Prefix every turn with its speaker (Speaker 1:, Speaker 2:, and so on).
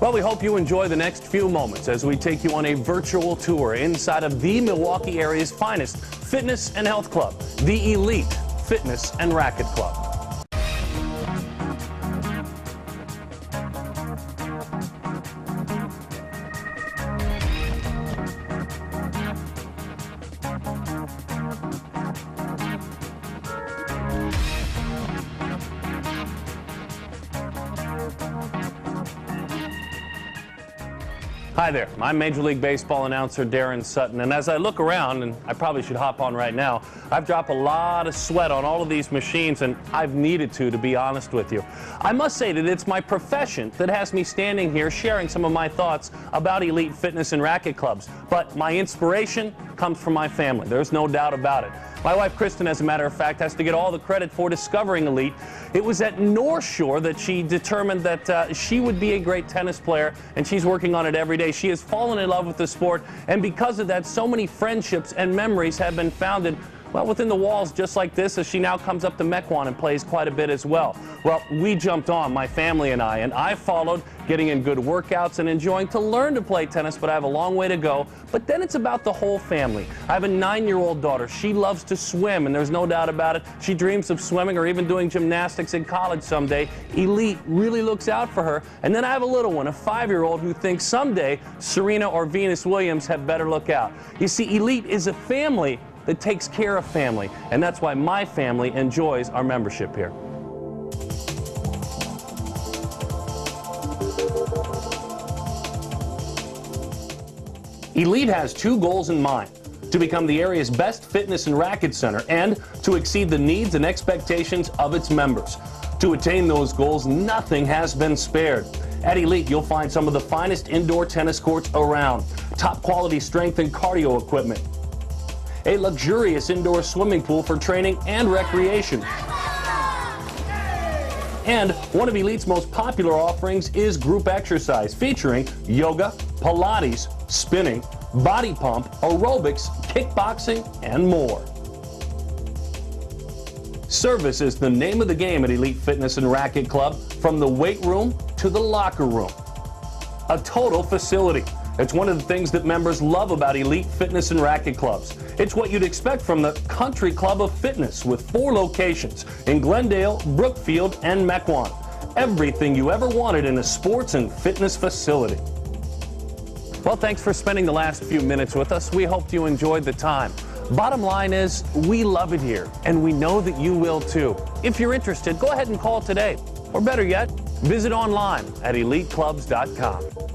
Speaker 1: Well, we hope you enjoy the next few moments as we take you on a virtual tour inside of the Milwaukee area's finest fitness and health club, the Elite Fitness and Racket Club. Hi there, I'm Major League Baseball announcer Daron Sutton, and as I look around, and I probably should hop on right now, I've dropped a lot of sweat on all of these machines, and I've needed to, to be honest with you. I must say that it's my profession that has me standing here sharing some of my thoughts about elite fitness and racket clubs, but my inspiration comes from my family. There's no doubt about it. My wife, Kristen, as a matter of fact, has to get all the credit for discovering Elite. It was at North Shore that she determined that uh, she would be a great tennis player, and she's working on it every day. She has fallen in love with the sport, and because of that, so many friendships and memories have been founded well, within the walls just like this as she now comes up to Mequon and plays quite a bit as well. Well, we jumped on, my family and I, and I followed, getting in good workouts and enjoying to learn to play tennis, but I have a long way to go. But then it's about the whole family. I have a nine-year-old daughter. She loves to swim, and there's no doubt about it. She dreams of swimming or even doing gymnastics in college someday. Elite really looks out for her. And then I have a little one, a five-year-old, who thinks someday Serena or Venus Williams have better look out. You see, Elite is a family that takes care of family. And that's why my family enjoys our membership here. Elite has two goals in mind to become the area's best fitness and racket center and to exceed the needs and expectations of its members. To attain those goals, nothing has been spared. At Elite, you'll find some of the finest indoor tennis courts around, top quality strength and cardio equipment, a luxurious indoor swimming pool for training and recreation. And one of Elite's most popular offerings is group exercise featuring yoga, Pilates, spinning, body pump, aerobics, kickboxing, and more. Service is the name of the game at Elite Fitness and Racket Club, from the weight room to the locker room. A total facility it's one of the things that members love about elite fitness and racket clubs. It's what you'd expect from the Country Club of Fitness with four locations in Glendale, Brookfield, and Mequon. Everything you ever wanted in a sports and fitness facility. Well, thanks for spending the last few minutes with us. We hope you enjoyed the time. Bottom line is, we love it here, and we know that you will too. If you're interested, go ahead and call today. Or better yet, visit online at eliteclubs.com.